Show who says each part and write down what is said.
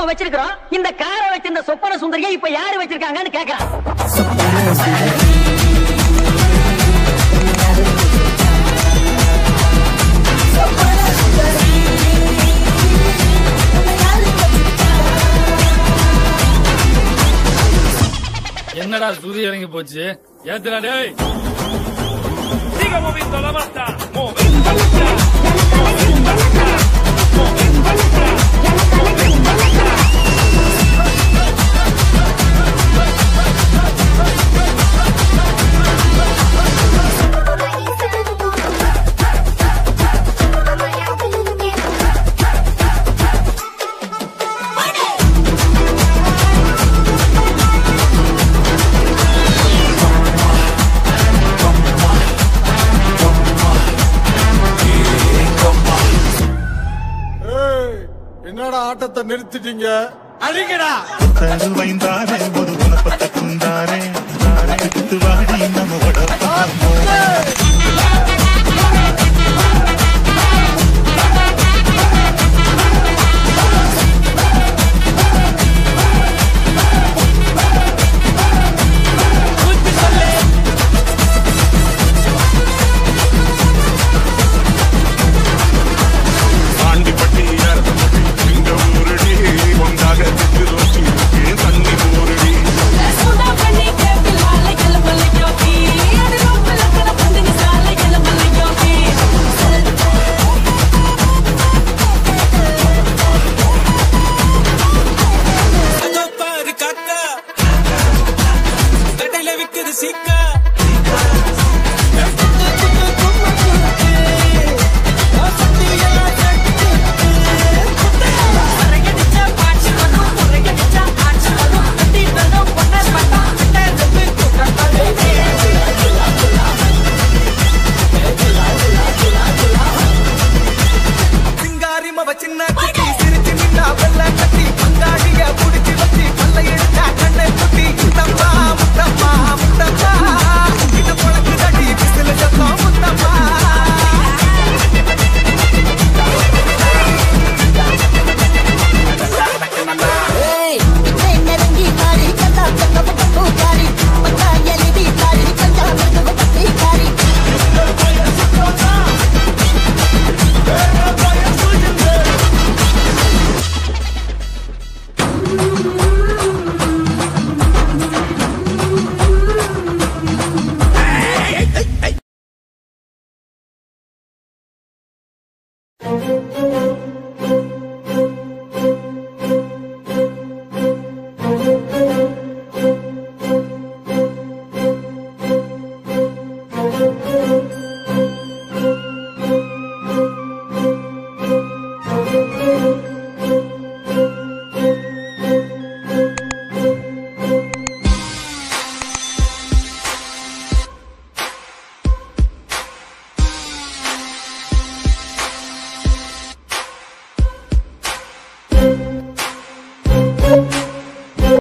Speaker 1: நம்ம வச்சிருக்கிறோம். இந்த காரை வச்சிருந்த சொப்பன சுந்தரியை இப்ப யாரு வச்சிருக்காங்கன்னு கேக்குறான்.
Speaker 2: என்னடா சுதி இறங்கி போச்சு? ஏத்துடா டேய். Siga moviendo la mata,
Speaker 3: ஆட்டத்தை நிறுத்திட்டீங்க.
Speaker 4: தருவைந்தாரே ஒரு குணப்பட்ட குந்தாரே
Speaker 5: சின்ன